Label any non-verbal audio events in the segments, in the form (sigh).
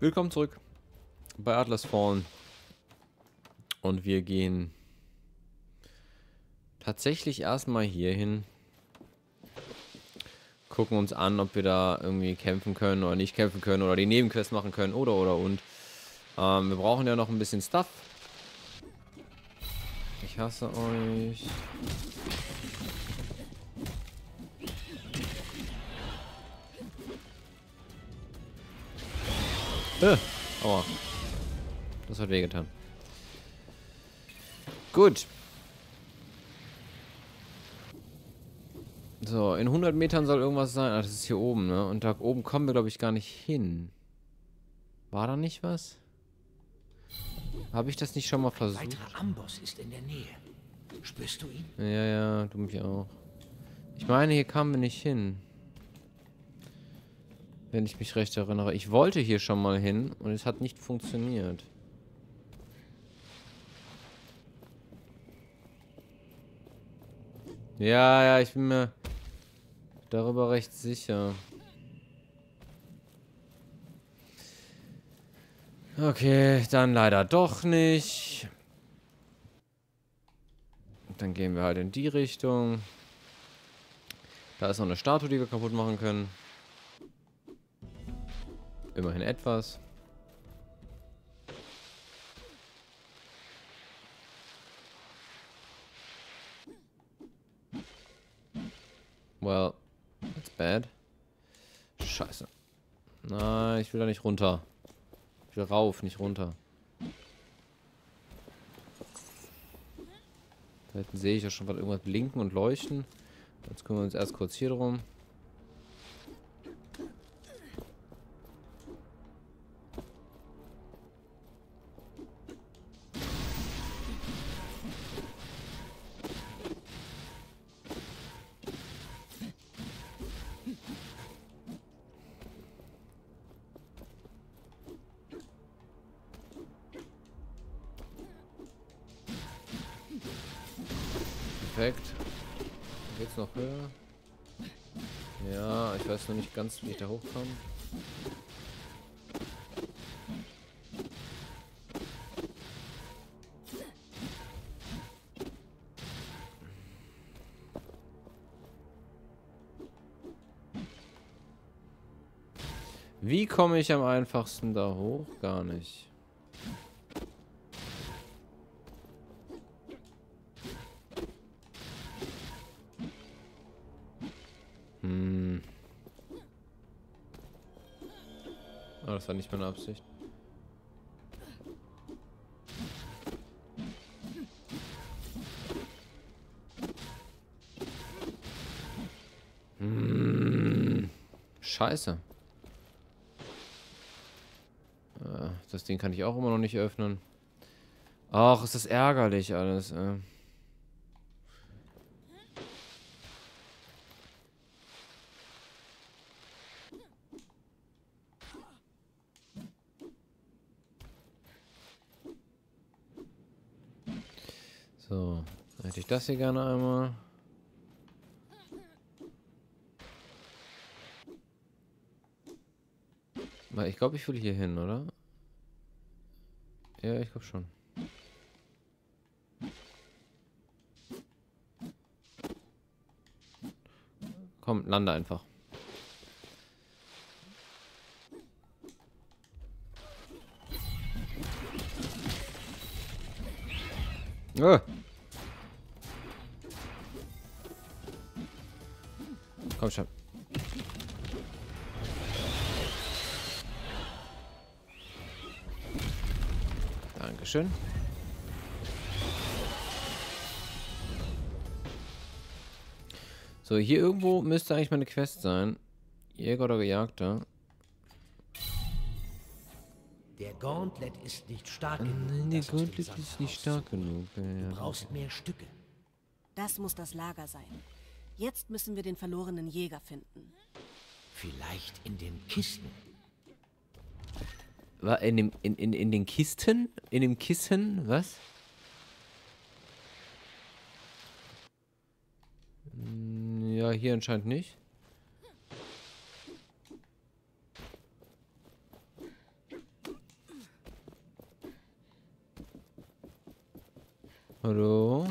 Willkommen zurück bei Atlas Fallen. Und wir gehen tatsächlich erstmal hier hin. Gucken uns an, ob wir da irgendwie kämpfen können oder nicht kämpfen können oder die Nebenquests machen können oder oder und. Ähm, wir brauchen ja noch ein bisschen Stuff. Ich hasse euch. Äh, aua. Das hat wehgetan. Gut. So, in 100 Metern soll irgendwas sein. Ah, das ist hier oben, ne? Und da oben kommen wir, glaube ich, gar nicht hin. War da nicht was? Habe ich das nicht schon mal versucht? Ein weiterer Amboss ist in der Nähe. Spürst du ihn? Ja, ja, du mich auch. Ich meine, hier kamen wir nicht hin. Wenn ich mich recht erinnere. Ich wollte hier schon mal hin und es hat nicht funktioniert. Ja, ja, ich bin mir darüber recht sicher. Okay, dann leider doch nicht. Dann gehen wir halt in die Richtung. Da ist noch eine Statue, die wir kaputt machen können. Immerhin etwas. Well, that's bad. Scheiße. Nein, ich will da nicht runter. Ich will rauf, nicht runter. Da hinten sehe ich ja schon was irgendwas blinken und leuchten. Jetzt kümmern wir uns erst kurz hier drum. Perfekt. Geht's noch höher? Ja, ich weiß noch nicht ganz, wie ich da hochkomme. Wie komme ich am einfachsten da hoch? Gar nicht. War nicht meine Absicht. Hm, scheiße. Äh, das Ding kann ich auch immer noch nicht öffnen. Ach, ist das ärgerlich alles. Äh. So, hätte ich das hier gerne einmal. Weil ich glaube, ich will hier hin, oder? Ja, ich glaube schon. Komm, lande einfach. Oh. Komm schon. Dankeschön. So, hier irgendwo müsste eigentlich meine Quest sein. Jäger oder Gejagter. Der Gauntlet ist nicht stark genug. Nein, der Gauntlet ist nicht stark genug. Ja, du brauchst mehr Stücke. Das muss das Lager sein. Jetzt müssen wir den verlorenen Jäger finden. Vielleicht in den Kisten. War in dem in, in, in den Kisten? In dem Kissen? Was? Hm, ja, hier anscheinend nicht. Hallo?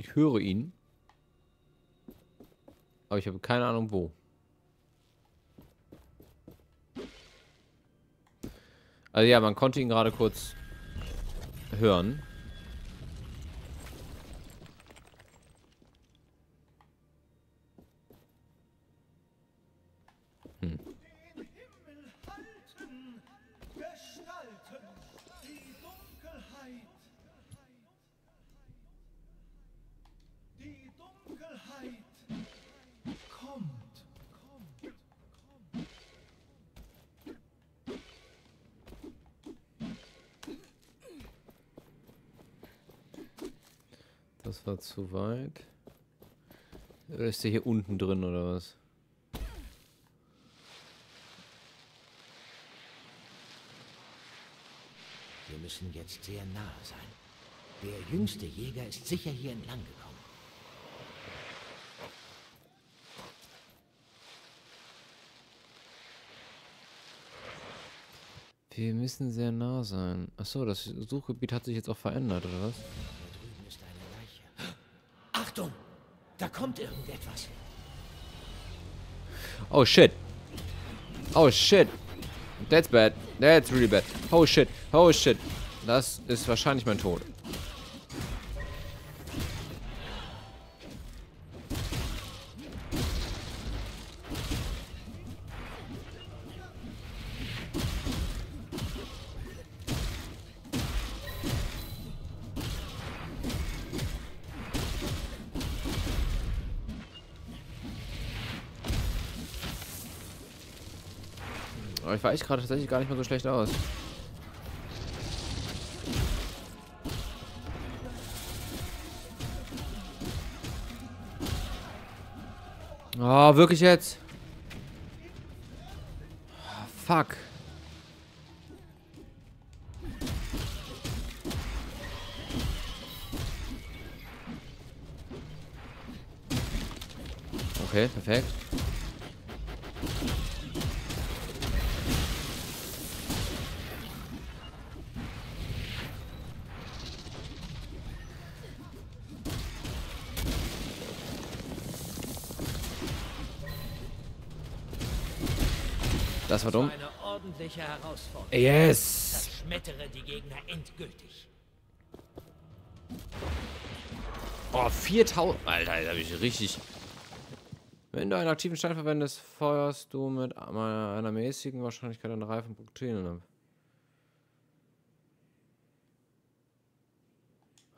Ich höre ihn. Aber ich habe keine Ahnung wo. Also ja, man konnte ihn gerade kurz hören. Das war zu weit. Oder ist der hier unten drin oder was? Wir müssen jetzt sehr nahe sein. Der jüngste Jäger ist sicher hier entlang gekommen. Wir müssen sehr nah sein. Achso, das Suchgebiet hat sich jetzt auch verändert, oder was? Da drüben ist eine Leiche. Achtung! Da kommt irgendetwas. Oh shit. Oh shit. That's bad. That's really bad. Oh shit. Oh shit. Das ist wahrscheinlich mein Tod. Aber ich weiche gerade tatsächlich gar nicht mehr so schlecht aus. Oh, wirklich jetzt? Oh, fuck. Okay, perfekt. Das war dumm. Yes! Oh, 4000. Alter, da habe ich richtig. Wenn du einen aktiven Stein verwendest, feuerst du mit einer, einer mäßigen Wahrscheinlichkeit eine Reihe von Projektilen ab.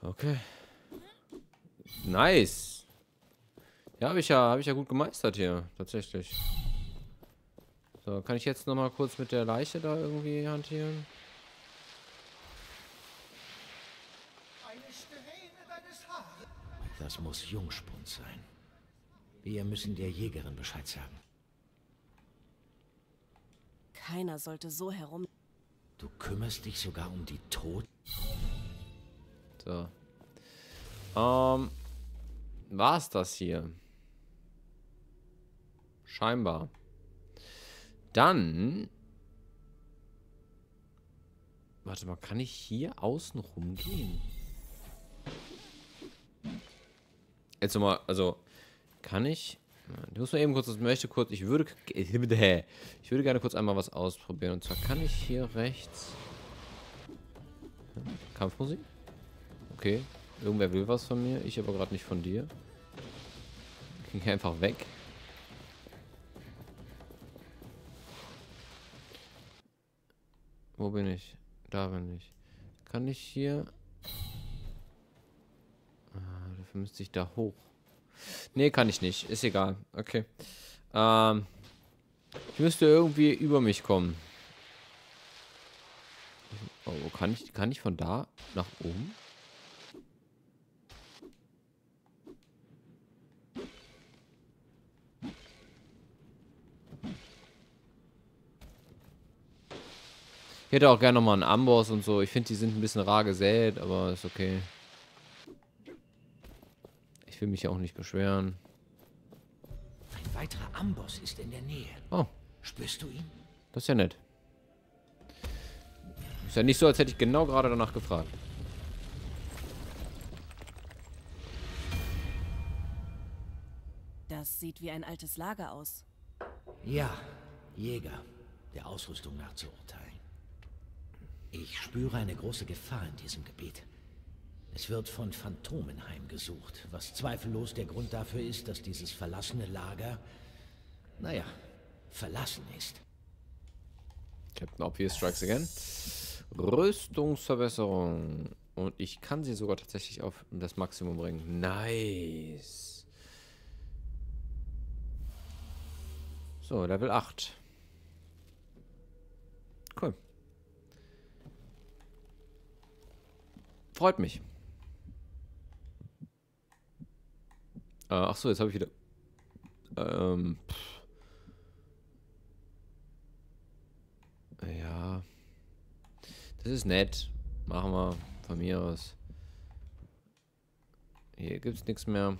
Okay. Nice. Ja, habe ich ja, habe ich ja gut gemeistert hier, tatsächlich. So, kann ich jetzt noch mal kurz mit der Leiche da irgendwie hantieren? Das muss Jungspund sein. Wir müssen der Jägerin Bescheid sagen. Keiner sollte so herum. Du kümmerst dich sogar um die Tod. So. Ähm. War's das hier? Scheinbar. Dann. Warte mal, kann ich hier außen rumgehen? Jetzt nochmal, also. Kann ich. Ich muss mal eben kurz, das möchte kurz. Ich würde. Ich würde gerne kurz einmal was ausprobieren. Und zwar kann ich hier rechts. Kampfmusik? Okay. Irgendwer will was von mir, ich aber gerade nicht von dir. Ging einfach weg. Wo bin ich? Da bin ich. Kann ich hier... Ah, dafür müsste ich da hoch. Nee, kann ich nicht. Ist egal. Okay. Ähm, ich müsste irgendwie über mich kommen. Oh, kann ich, kann ich von da nach oben? Ich hätte auch gerne nochmal einen Amboss und so. Ich finde, die sind ein bisschen rar gesät, aber ist okay. will mich ja auch nicht beschweren. Ein weiterer Amboss ist in der Nähe. Oh, Spürst du ihn? das ist ja nett. Ist ja nicht so, als hätte ich genau gerade danach gefragt. Das sieht wie ein altes Lager aus. Ja, Jäger, der Ausrüstung nach zu urteilen. Ich spüre eine große Gefahr in diesem Gebiet. Es wird von Phantomen heimgesucht, was zweifellos der Grund dafür ist, dass dieses verlassene Lager, naja, verlassen ist. Captain Obvious Strikes Again. Rüstungsverbesserung. Und ich kann sie sogar tatsächlich auf das Maximum bringen. Nice. So, Level 8. Freut mich. Äh, ach so, jetzt habe ich wieder... Ähm. Ja. Das ist nett. Machen wir von mir aus. Hier gibt's nichts mehr.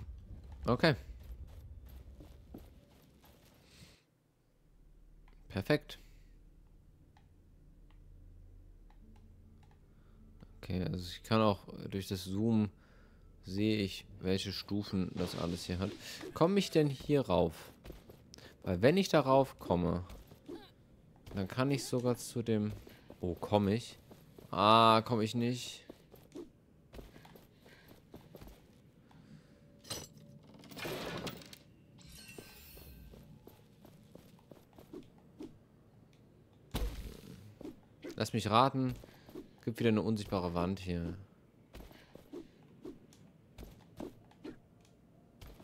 Okay. Perfekt. Okay, also ich kann auch durch das Zoom sehe ich, welche Stufen das alles hier hat. Komme ich denn hier rauf? Weil wenn ich darauf komme, dann kann ich sogar zu dem... Oh, komme ich? Ah, komme ich nicht. Lass mich raten. Gibt wieder eine unsichtbare Wand hier.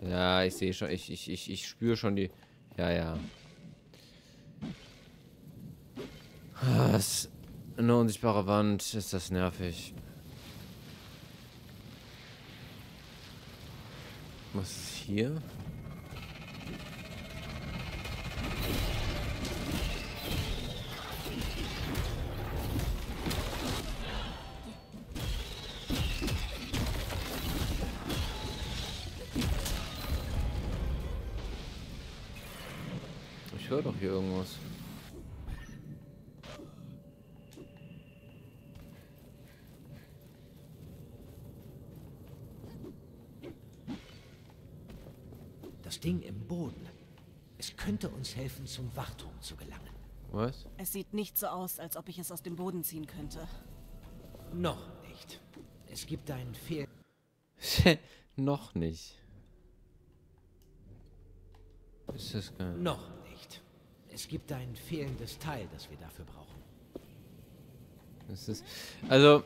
Ja, ich sehe schon. Ich, ich, ich, ich spüre schon die... Ja, ja. Was? Eine unsichtbare Wand. Ist das nervig. Was ist hier? Ding im Boden. Es könnte uns helfen, zum Wachturm zu gelangen. Was? Es sieht nicht so aus, als ob ich es aus dem Boden ziehen könnte. Noch nicht. Es gibt einen Fehl... (laughs) Noch nicht. Ist das geil? Noch nicht. Es gibt ein fehlendes Teil, das wir dafür brauchen. Das ist. Also.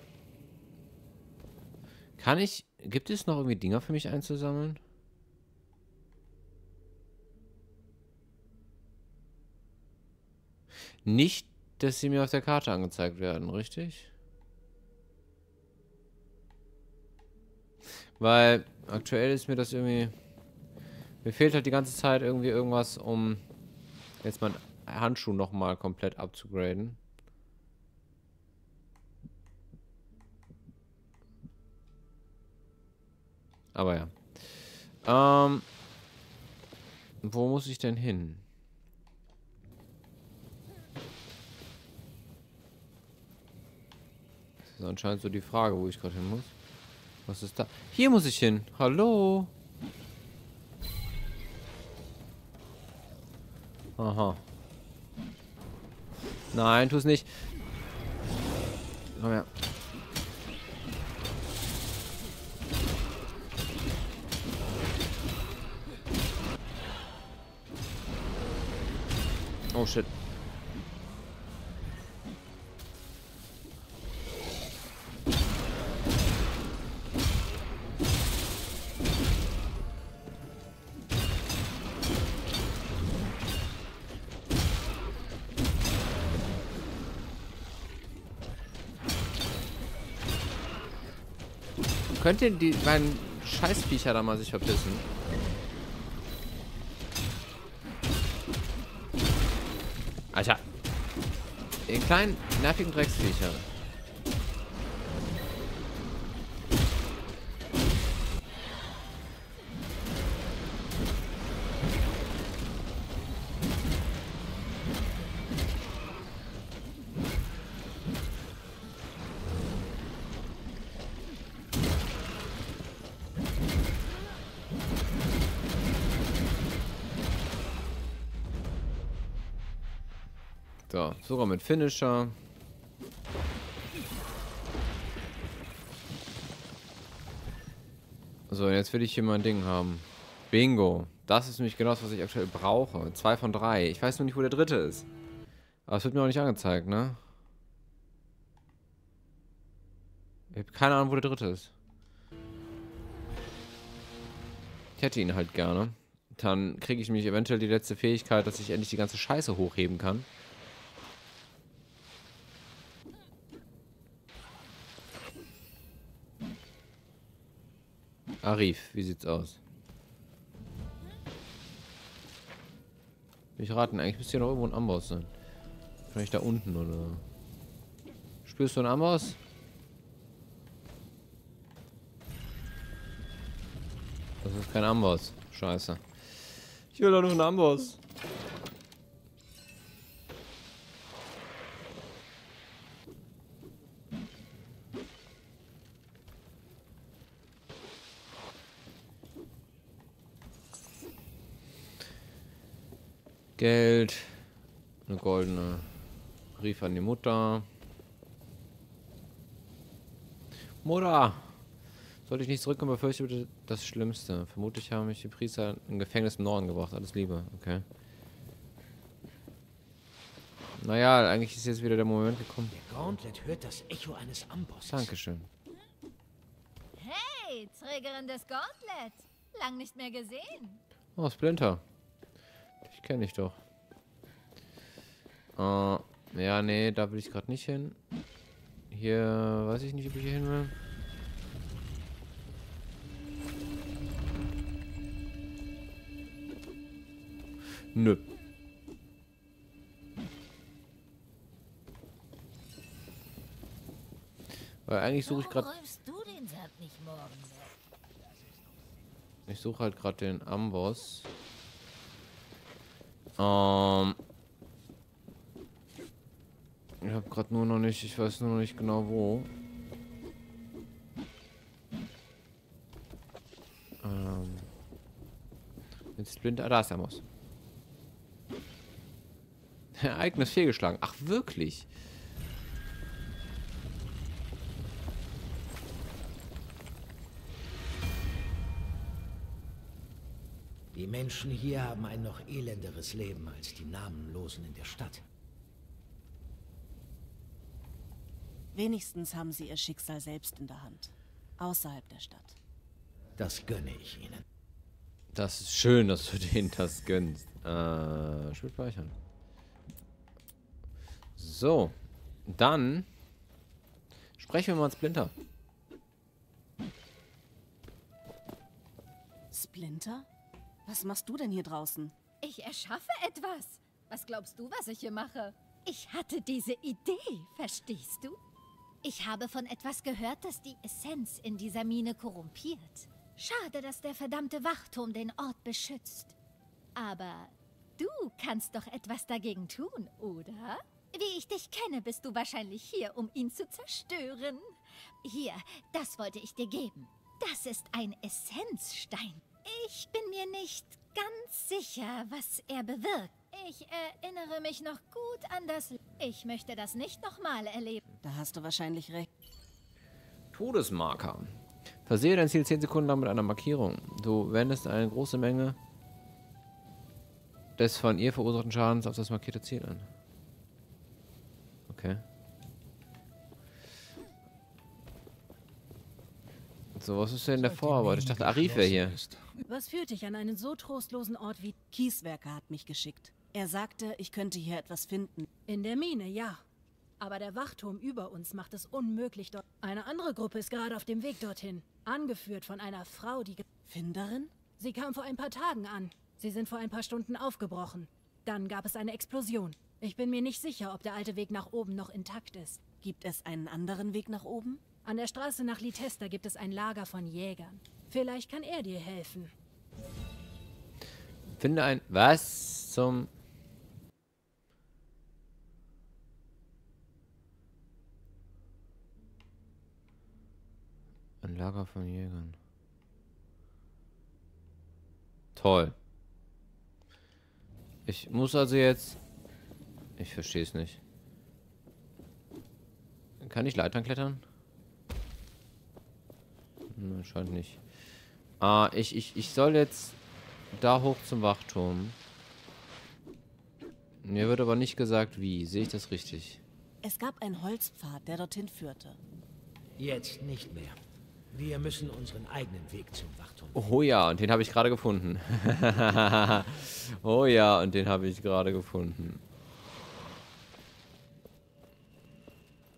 Kann ich. Gibt es noch irgendwie Dinger für mich einzusammeln? Nicht, dass sie mir auf der Karte angezeigt werden, richtig? Weil aktuell ist mir das irgendwie. Mir fehlt halt die ganze Zeit irgendwie irgendwas, um jetzt meinen Handschuh nochmal komplett abzugraden. Aber ja. Ähm, wo muss ich denn hin? Ist anscheinend so die Frage, wo ich gerade hin muss. Was ist da? Hier muss ich hin. Hallo? Aha. Nein, tu es nicht. Komm her. Oh shit. Könnte die beiden Scheißviecher da mal sich verpissen? Alter. Den kleinen, nervigen Drecksviecher. Sogar mit Finisher. So, jetzt will ich hier mein Ding haben. Bingo. Das ist nämlich genau das, was ich aktuell brauche. Zwei von drei. Ich weiß nur nicht, wo der dritte ist. Aber es wird mir auch nicht angezeigt, ne? Ich habe keine Ahnung, wo der dritte ist. Ich hätte ihn halt gerne. Dann kriege ich nämlich eventuell die letzte Fähigkeit, dass ich endlich die ganze Scheiße hochheben kann. Arif, wie sieht's aus? Ich raten, eigentlich müsste hier noch irgendwo ein Amboss sein. Vielleicht da unten oder. Spürst du einen Amboss? Das ist kein Amboss. Scheiße. Ich will doch nur einen Amboss. Brief an die Mutter. Mutter! Sollte ich nicht zurückkommen, befürchte bitte das Schlimmste. Vermutlich haben mich die Priester im Gefängnis im Norden gebracht. Alles Liebe, okay. Naja, eigentlich ist jetzt wieder der Moment gekommen. Der Gauntlet hört das Echo eines Ambosses. Dankeschön. Hey, Trägerin des Gauntlet. Lang nicht mehr gesehen. Oh, Splinter. Ich kenne dich doch. Äh, ja, nee, da will ich gerade nicht hin. Hier, weiß ich nicht, ob ich hier hin will. Nö. Weil eigentlich suche ich gerade. räumst du den Sand nicht morgen weg? Ich suche halt gerade den Amboss. Ähm. Ich habe gerade nur noch nicht, ich weiß nur noch nicht genau wo. Ähm. Jetzt blind. Ah, da ist der Amboss. (laughs) Ereignis fehlgeschlagen. Ach, wirklich? Die Menschen hier haben ein noch elenderes Leben als die Namenlosen in der Stadt. Wenigstens haben sie ihr Schicksal selbst in der Hand. Außerhalb der Stadt. Das gönne ich ihnen. Das ist schön, dass du (laughs) denen das gönnst. Äh, Spiel speichern. So. Dann sprechen wir mal Splinter. Splinter? Was machst du denn hier draußen? Ich erschaffe etwas. Was glaubst du, was ich hier mache? Ich hatte diese Idee, verstehst du? Ich habe von etwas gehört, das die Essenz in dieser Mine korrumpiert. Schade, dass der verdammte Wachturm den Ort beschützt. Aber du kannst doch etwas dagegen tun, oder? Wie ich dich kenne, bist du wahrscheinlich hier, um ihn zu zerstören. Hier, das wollte ich dir geben. Das ist ein Essenzstein. Ich bin mir nicht ganz sicher, was er bewirkt. Ich erinnere mich noch gut an das... Ich möchte das nicht nochmal erleben. Da hast du wahrscheinlich recht. Todesmarker. Versehe dein Ziel 10 Sekunden lang mit einer Markierung. Du wendest eine große Menge des von ihr verursachten Schadens auf das markierte Ziel an. Okay. So, was ist denn der Vorarbeit? Ich dachte, Arif wäre hier. Was führt dich an einen so trostlosen Ort wie Kieswerker hat mich geschickt. Er sagte, ich könnte hier etwas finden. In der Mine, ja. Aber der Wachturm über uns macht es unmöglich dort. Eine andere Gruppe ist gerade auf dem Weg dorthin. Angeführt von einer Frau, die... ge- Finderin? Sie kam vor ein paar Tagen an. Sie sind vor ein paar Stunden aufgebrochen. Dann gab es eine Explosion. Ich bin mir nicht sicher, ob der alte Weg nach oben noch intakt ist. Gibt es einen anderen Weg nach oben? An der Straße nach Litesta gibt es ein Lager von Jägern. Vielleicht kann er dir helfen. Finde ein... Was zum... Ein Lager von Jägern. Toll. Ich muss also jetzt Ich verstehe es nicht. Kann ich Leitern klettern? Hm, scheint nicht. Ah, ich, ich, ich soll jetzt da hoch zum Wachturm. Mir wird aber nicht gesagt, wie. Sehe ich das richtig? Es gab einen Holzpfad, der dorthin führte. Jetzt nicht mehr. Wir müssen unseren eigenen Weg zum Wachturm. Oh ja, und den habe ich gerade gefunden. (laughs) oh ja, und den habe ich gerade gefunden.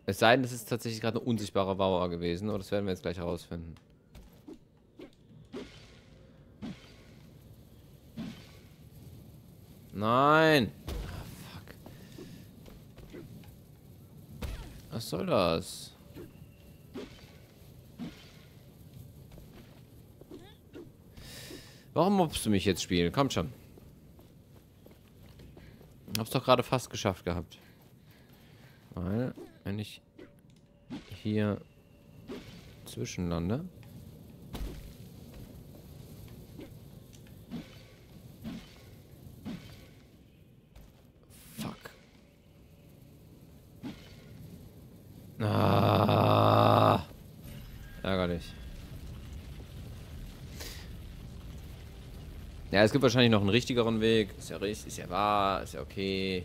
Es sei denn, es ist tatsächlich gerade eine unsichtbare Mauer gewesen. Oder das werden wir jetzt gleich herausfinden. Nein! Ah, fuck. Was soll das? Warum mobst du mich jetzt spielen? Komm schon. Hab's doch gerade fast geschafft gehabt. Weil, wenn ich hier zwischenlande. Fuck. Ah. Ärgerlich. Ja, es gibt wahrscheinlich noch einen richtigeren Weg. Ist ja richtig, ist ja wahr, ist ja okay.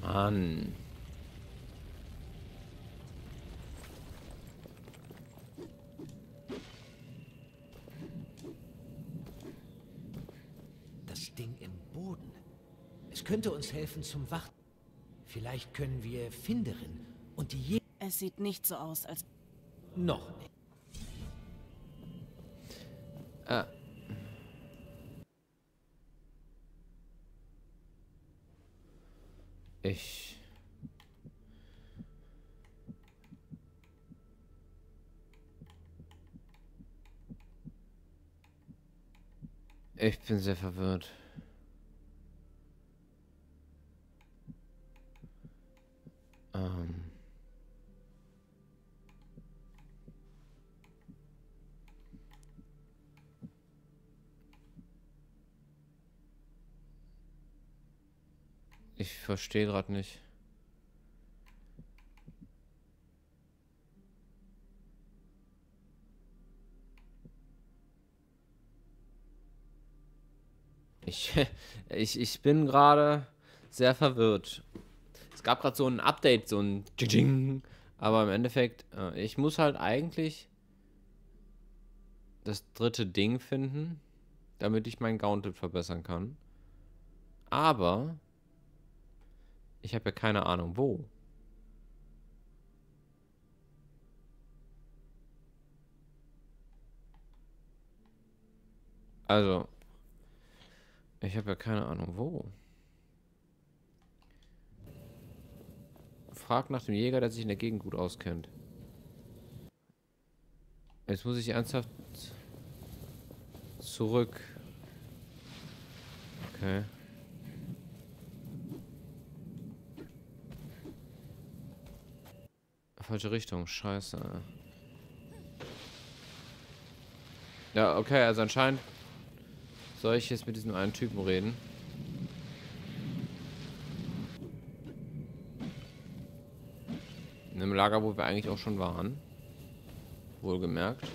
Mann. Das Ding im Boden. Es könnte uns helfen zum Wach. Vielleicht können wir Finderin und die Je Es sieht nicht so aus, als... noch nicht. Ich bin sehr verwirrt. Ähm. Ich verstehe gerade nicht. Ich, (laughs) ich, ich bin gerade sehr verwirrt. Es gab gerade so ein Update, so ein Ding, aber im Endeffekt, äh, ich muss halt eigentlich das dritte Ding finden, damit ich mein Gauntlet verbessern kann. Aber ich habe ja keine Ahnung, wo. Also, ich habe ja keine Ahnung, wo. Frag nach dem Jäger, der sich in der Gegend gut auskennt. Jetzt muss ich ernsthaft zurück. Okay. Falsche Richtung, scheiße. Ja, okay, also anscheinend soll ich jetzt mit diesem einen Typen reden. In einem Lager, wo wir eigentlich auch schon waren. Wohlgemerkt.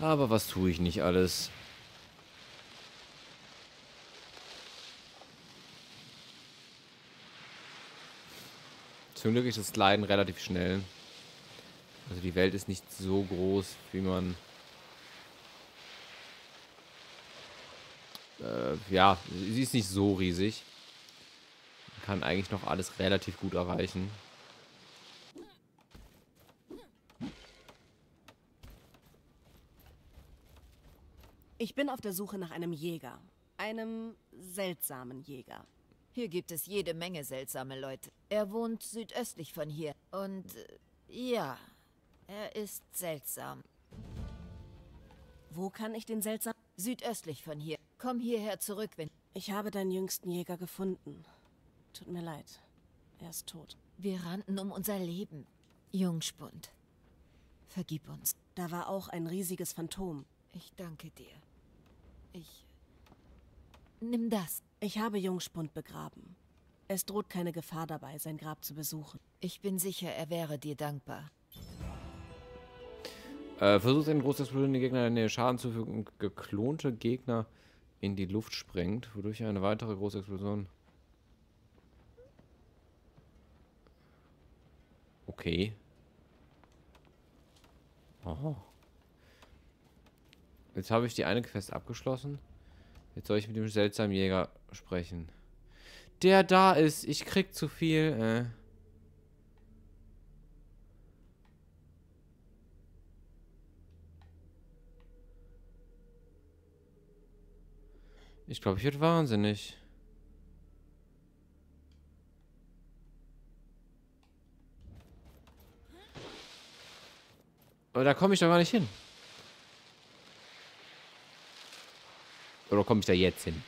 Aber was tue ich nicht alles? Zum Glück ist das Leiden relativ schnell. Also die Welt ist nicht so groß, wie man... ja, sie ist nicht so riesig. Man kann eigentlich noch alles relativ gut erreichen. Ich bin auf der Suche nach einem Jäger. Einem seltsamen Jäger. Hier gibt es jede Menge seltsame Leute. Er wohnt südöstlich von hier. Und äh, ja, er ist seltsam. Wo kann ich den seltsamen... Südöstlich von hier. Komm hierher zurück, wenn... Ich habe deinen jüngsten Jäger gefunden. Tut mir leid. Er ist tot. Wir rannten um unser Leben. Jungspund. Vergib uns. Da war auch ein riesiges Phantom. Ich danke dir. Ich... Nimm das. Ich habe Jungspund begraben. Es droht keine Gefahr dabei, sein Grab zu besuchen. Ich bin sicher, er wäre dir dankbar. Äh, versucht einen groß explodierenden Gegner in der Nähe Schaden zufügen und geklonte Gegner in die Luft sprengt, wodurch eine weitere große Explosion. Okay. Oh. Jetzt habe ich die eine Quest abgeschlossen. Jetzt soll ich mit dem seltsamen Jäger sprechen. Der da ist. Ich krieg zu viel. Äh. Ich glaube, ich werde wahnsinnig. Aber da komme ich doch gar nicht hin. Oder komme ich da jetzt hin?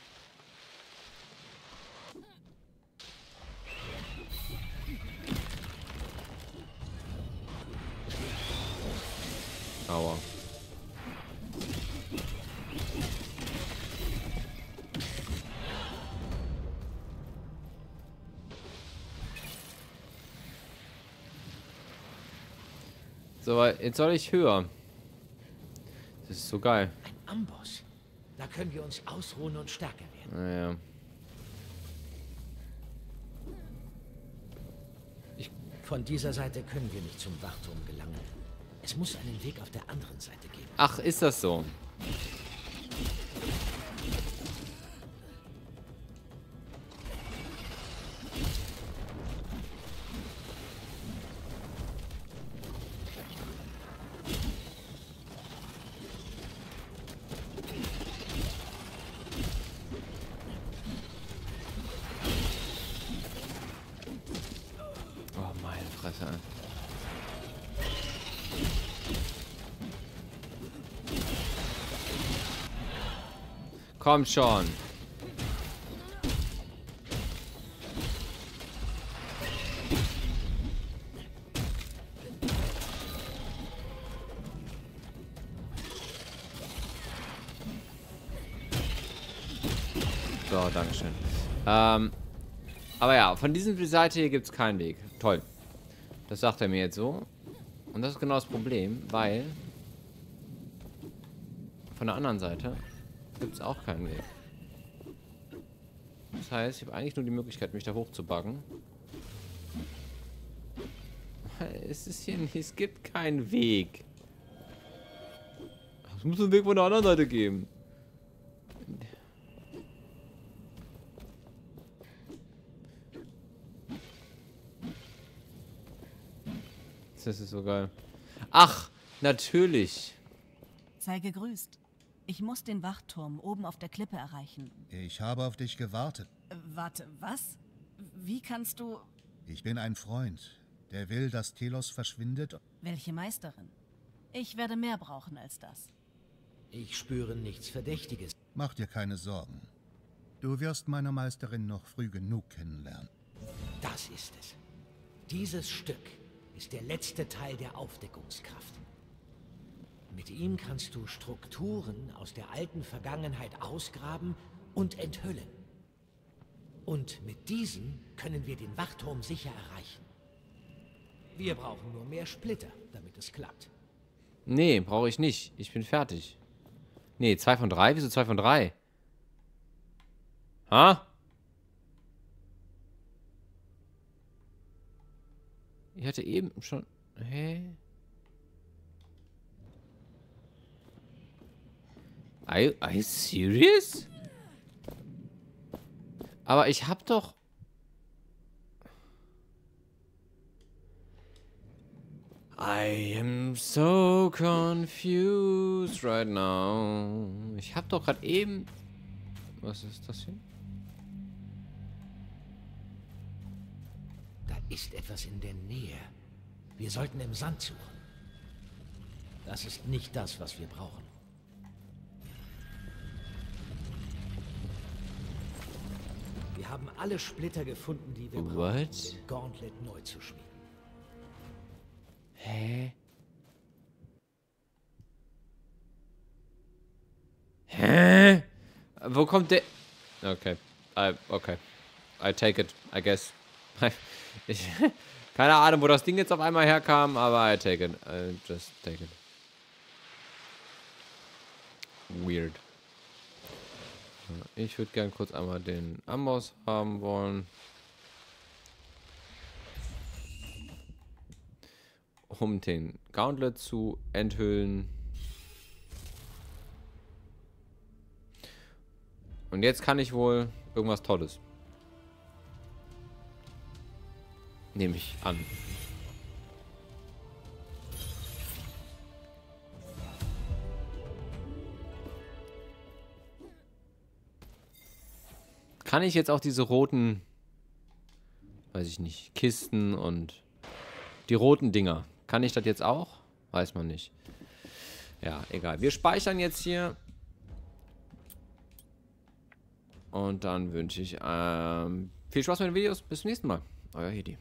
Aua. So, jetzt soll ich höher. Das ist so geil. Ein Amboss. Da können wir uns ausruhen und stärker werden. Naja. Von dieser Seite können wir nicht zum Wachturm gelangen. Es muss einen Weg auf der anderen Seite geben. Ach, ist das so? Komm schon. So, Dankeschön. Ähm, aber ja, von dieser Seite hier gibt es keinen Weg. Toll. Das sagt er mir jetzt so. Und das ist genau das Problem, weil von der anderen Seite gibt es auch keinen Weg. Das heißt, ich habe eigentlich nur die Möglichkeit, mich da hochzubuggen. Es ist hier nicht, es gibt keinen Weg. Es muss einen Weg von der anderen Seite geben. Das ist so geil. Ach, natürlich. Sei gegrüßt. Ich muss den Wachturm oben auf der Klippe erreichen. Ich habe auf dich gewartet. Äh, warte, was? Wie kannst du... Ich bin ein Freund, der will, dass Telos verschwindet. Welche Meisterin? Ich werde mehr brauchen als das. Ich spüre nichts Verdächtiges. Mach dir keine Sorgen. Du wirst meine Meisterin noch früh genug kennenlernen. Das ist es. Dieses Stück ist der letzte Teil der Aufdeckungskraft. Mit ihm kannst du Strukturen aus der alten Vergangenheit ausgraben und enthüllen. Und mit diesen können wir den Wachturm sicher erreichen. Wir brauchen nur mehr Splitter, damit es klappt. Nee, brauche ich nicht. Ich bin fertig. Nee, zwei von drei? Wieso zwei von drei? Ha? Ich hatte eben schon... Hä? Are, are you serious? Aber ich hab doch... I am so confused right now. Ich hab doch gerade eben... Was ist das hier? Da ist etwas in der Nähe. Wir sollten im Sand suchen. Das ist nicht das, was wir brauchen. Haben alle Splitter gefunden, die wir brauchen, um What? Gauntlet neu zu schmieden. Hä? Hä? Wo kommt der... Okay. I, okay. I take it, I guess. (laughs) ich, keine Ahnung, wo das Ding jetzt auf einmal herkam, aber I take it. I just take it. Weird. Ich würde gern kurz einmal den Amboss haben wollen. Um den Gauntlet zu enthüllen. Und jetzt kann ich wohl irgendwas Tolles. Nehme ich an. Kann ich jetzt auch diese roten, weiß ich nicht, Kisten und die roten Dinger, kann ich das jetzt auch? Weiß man nicht. Ja, egal. Wir speichern jetzt hier und dann wünsche ich ähm, viel Spaß mit den Videos. Bis zum nächsten Mal. Euer Hedi.